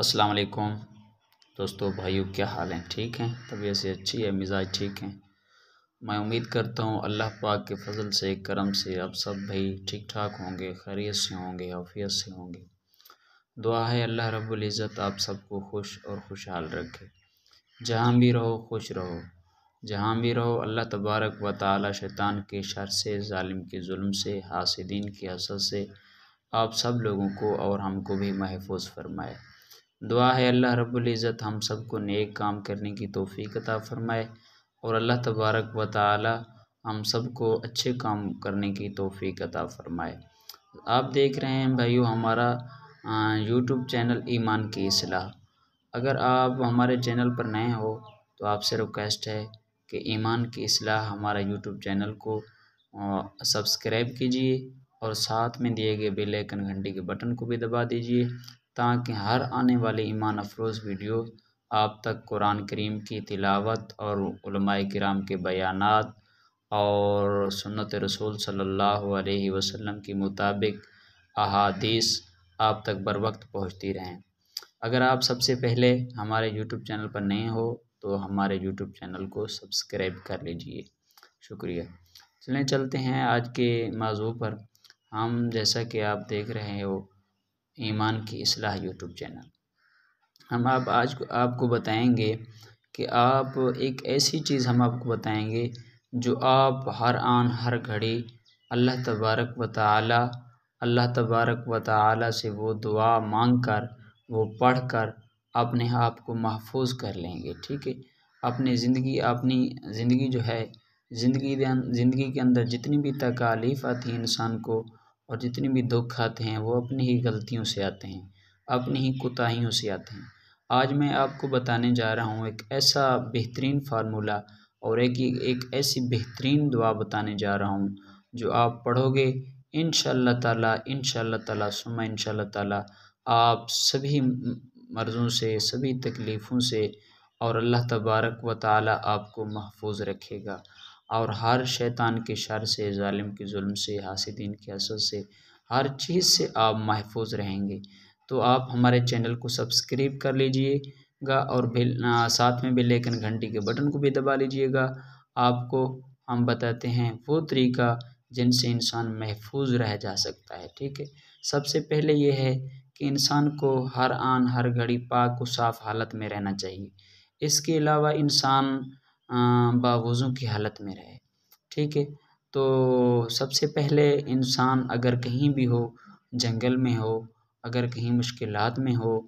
अस्सलाम वालेकुम दोस्तों, भाइयों, क्या हाल हैं? ठीक हैं? तबीयत से अच्छी है? मिजाज ठीक हैं? मैं उम्मीद करता हूँ अल्लाह पाक के फजल से, करम से आप सब भाई ठीक ठाक होंगे, खैरियत से होंगे, आफियत से होंगे। दुआ है, अल्लाह रब्बुल इज़्ज़त आप सबको खुश और खुशहाल रखे। जहाँ भी रहो, खुश रहो। जहाँ भी रहो, अल्लाह तबारक व ताली शैतान के शर से ालिम के जुल्म से, हासिदीन के असर से आप सब लोगों को और हमको भी महफूज फरमाए। दुआ है अल्लाह रब्बुल इज़्ज़त हम सबको नेक काम करने की तोफ़ी अता फ़रमाए और अल्लाह तबारक व ताली हम सबको अच्छे काम करने की तोफ़ी अता फ़रमाए। आप देख रहे हैं भाइयों हमारा यूट्यूब चैनल ईमान की असलाह अगर आप हमारे चैनल पर नए हो तो आपसे रिक्वेस्ट है कि ईमान की असलाह हमारा यूट्यूब चैनल को सब्सक्राइब कीजिए और साथ में दिए गए बेल आइकन घंटी के बटन को भी दबा दीजिए ताकि हर आने वाले ईमान अफरोज़ वीडियो, आप तक कुरान करीम की तिलावत और कराम के बयान और सुन्नत रसूल सल्लल्लाहु अलैहि वसल्लम के मुताबिक अहादीस आप तक बर वक्त पहुँचती रहें। अगर आप सबसे पहले हमारे यूट्यूब चैनल पर नए हो तो हमारे यूट्यूब चैनल को सब्सक्राइब कर लीजिए। शुक्रिया। चलें, चलते हैं आज के मौजू पर। हम, जैसा कि आप देख रहे हो ईमान की असलाह यूट्यूब चैनल। हम आप, आज आपको बताएँगे कि आप एक ऐसी चीज़ हम आपको बताएँगे जो आप हर आन, हर घड़ी अल्लाह तबारक व ताली, अल्लाह तबारक व ताली से वो दुआ मांग कर वो पढ़ कर अपने आप को महफूज कर लेंगे, ठीक है? अपनी ज़िंदगी अपनी ज़िंदगी जो है, ज़िंदगी ज़िंदगी के अंदर जितनी भी तकालीफ़ आती है इंसान को और जितने भी दुख आते हैं, वो अपनी ही गलतियों से आते हैं, अपनी ही कोताहियों से आते हैं। आज मैं आपको बताने जा रहा हूँ एक ऐसा बेहतरीन फार्मूला और एक एक ऐसी बेहतरीन दुआ बताने जा रहा हूँ, जो आप पढ़ोगे इन ताला इन ताला सुमा इन ताला, आप सभी मर्ज़ों से, सभी तकलीफ़ों से और अल्लाह तबारक व ताली आपको महफूज रखेगा। और हर शैतान के शर से ालिम के जुल्म से, हासिदीन के असर से, हर चीज़ से आप महफूज रहेंगे। तो आप हमारे चैनल को सब्सक्राइब कर लीजिएगा और बिल साथ में भी लेकिन घंटी के बटन को भी दबा लीजिएगा। आपको हम बताते हैं वो तरीका जिनसे इंसान महफूज रह जा सकता है, ठीक है? सबसे पहले ये है कि इंसान को हर आन, हर घड़ी पाक को साफ़ हालत में रहना चाहिए। इसके अलावा इंसान बावज़ों की हालत में रहे। ठीक है? तो सबसे पहले इंसान अगर कहीं भी हो, जंगल में हो, अगर कहीं मुश्किलात में हो,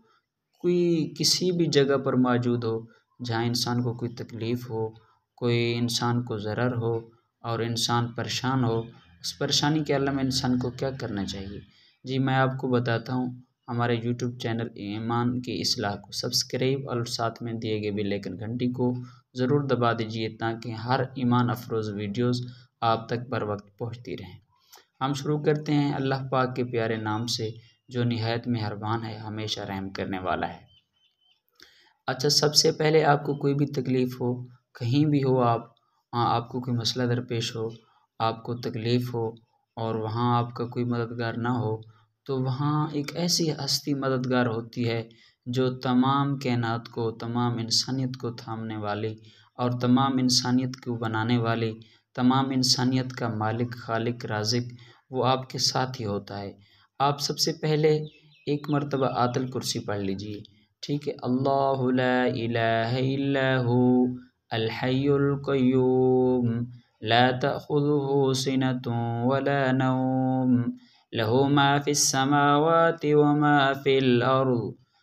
कोई किसी भी जगह पर मौजूद हो, जहाँ इंसान को कोई तकलीफ़ हो, कोई इंसान को ज़रर हो और इंसान परेशान हो उस परेशानी के अल्लाह में इंसान को क्या करना चाहिए? जी, मैं आपको बताता हूँ, हमारे यूट्यूब चैनल ईमान की असलाह को सब्सक्राइब और साथ में दिए गए बेलेकन घंटी को ज़रूर दबा दीजिए ताकि हर ईमान अफरोज़ वीडियोस आप तक बर वक्त पहुँचती रहें। हम शुरू करते हैं अल्लाह पाक के प्यारे नाम से, जो नहायत मेहरबान है, हमेशा रहम करने वाला है। अच्छा सबसे पहले आपको कोई भी तकलीफ़ हो, कहीं भी हो आप हाँ आपको कोई मसला दरपेश हो, आपको तकलीफ़ हो और वहाँ आपका कोई मददगार ना हो तो वहाँ एक ऐसी हस्ती मददगार होती है जो तमाम कायनात को, तमाम इंसानियत को थामने वाली और तमाम इंसानियत को बनाने वाली, तमाम इंसानियत का मालिक, खालिक, राजिक, वो आपके साथ ही होता है। आप सबसे पहले एक मरतबा आतल कुर्सी पढ़ लीजिए। ठीक है? अल्लाह अलहयुल्क़य्यूम ला तख़ुज़ुहु सिनतुन वला नौम लहु मा व मा फ़िल अर्ज़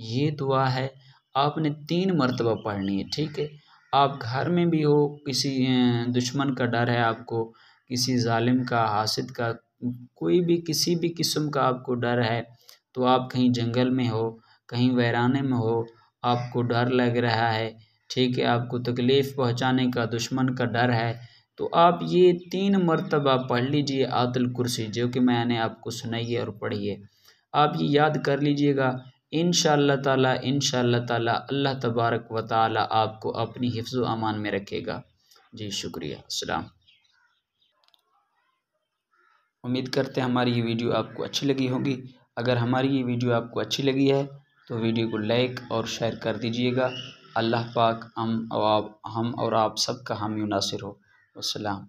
ये दुआ है, आपने तीन मरतबा पढ़नी है, ठीक है? आप घर में भी हो, किसी दुश्मन का डर है आपको, किसी ालिम का, हासिद का, कोई भी, किसी भी किस्म का आपको डर है तो आप कहीं जंगल में हो, कहीं वैराने में हो, आपको डर लग रहा है, ठीक है? आपको तकलीफ़ पहुँचाने का, दुश्मन का डर है तो आप ये तीन मरतबा पढ़ लीजिए आतल कुर्सी, जो कि मैंने आपको सुनाई है और पढ़ी है। आप ये याद कर लीजिएगा इन ताला इन ताला अल्लाह तबारक व ताली आपको अपनी हिफ्ज़ अमान में रखेगा। जी, शुक्रिया। अस्सलाम। उम्मीद करते हैं हमारी ये वीडियो आपको अच्छी लगी होगी। अगर हमारी ये वीडियो आपको अच्छी लगी है तो वीडियो को लाइक और शेयर कर दीजिएगा। अल्लाह पाक हम और आप, हम और आप सबका हामी नासिर हो। अस्सलाम।